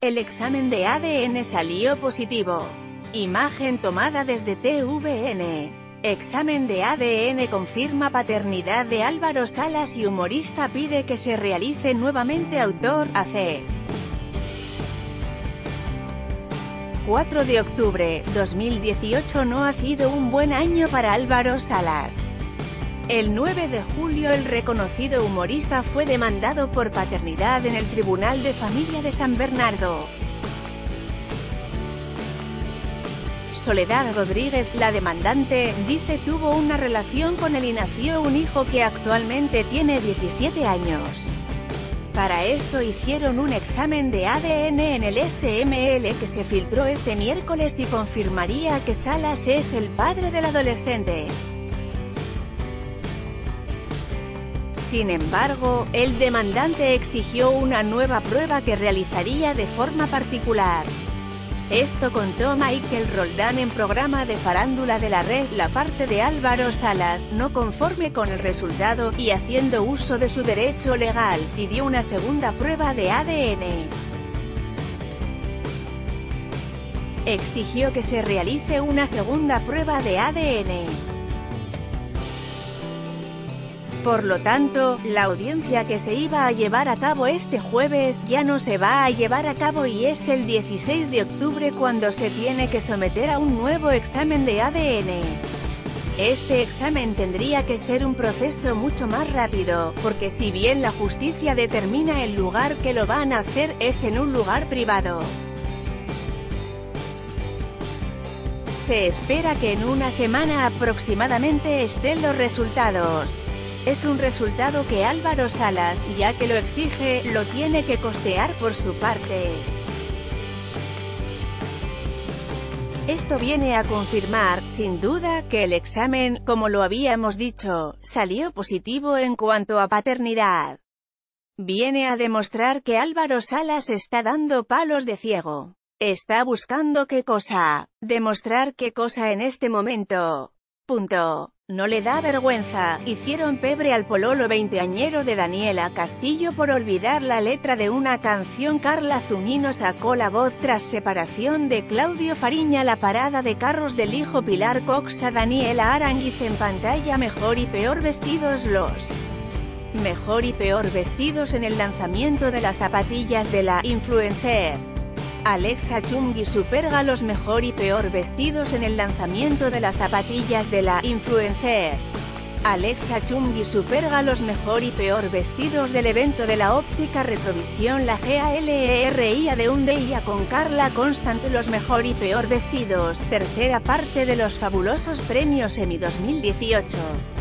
El examen de ADN salió positivo. Imagen tomada desde TVN. Examen de ADN confirma paternidad de Álvaro Salas y humorista pide que se realice nuevamente autor, AC. 4 de octubre, 2018 no ha sido un buen año para Álvaro Salas. El 9 de julio el reconocido humorista fue demandado por paternidad en el Tribunal de Familia de San Bernardo. Soledad Rodríguez, la demandante, dice tuvo una relación con él y nació un hijo que actualmente tiene 17 años. Para esto hicieron un examen de ADN en el SML que se filtró este miércoles y confirmaría que Salas es el padre del adolescente. Sin embargo, el demandante exigió una nueva prueba que realizaría de forma particular. Esto contó Michael Roldán en programa de farándula de la red, la parte de Álvaro Salas, no conforme con el resultado, y haciendo uso de su derecho legal, pidió una segunda prueba de ADN. Exigió que se realice una segunda prueba de ADN. Por lo tanto, la audiencia que se iba a llevar a cabo este jueves ya no se va a llevar a cabo y es el 16 de octubre cuando se tiene que someter a un nuevo examen de ADN. Este examen tendría que ser un proceso mucho más rápido, porque si bien la justicia determina el lugar que lo van a hacer, es en un lugar privado. Se espera que en una semana aproximadamente estén los resultados. Es un resultado que Álvaro Salas, ya que lo exige, lo tiene que costear por su parte. Esto viene a confirmar, sin duda, que el examen, como lo habíamos dicho, salió positivo en cuanto a paternidad. Viene a demostrar que Álvaro Salas está dando palos de ciego. Está buscando qué cosa. Demostrar qué cosa en este momento. Punto. No le da vergüenza, hicieron pebre al pololo veinteañero de Daniela Castillo por olvidar la letra de una canción Carla Zunino sacó la voz tras separación de Claudio Fariña la parada de carros del hijo Pilar Cox a Daniela Aranguiz en pantalla mejor y peor vestidos los mejor y peor vestidos en el lanzamiento de las zapatillas de la influencer. Alexa Chung y superga los mejor y peor vestidos en el lanzamiento de las zapatillas de la influencer. Alexa Chung y superga los mejor y peor vestidos del evento de la óptica retrovisión la GALERIA de un día con Carla Constant los mejor y peor vestidos, tercera parte de los fabulosos premios Emmy 2018.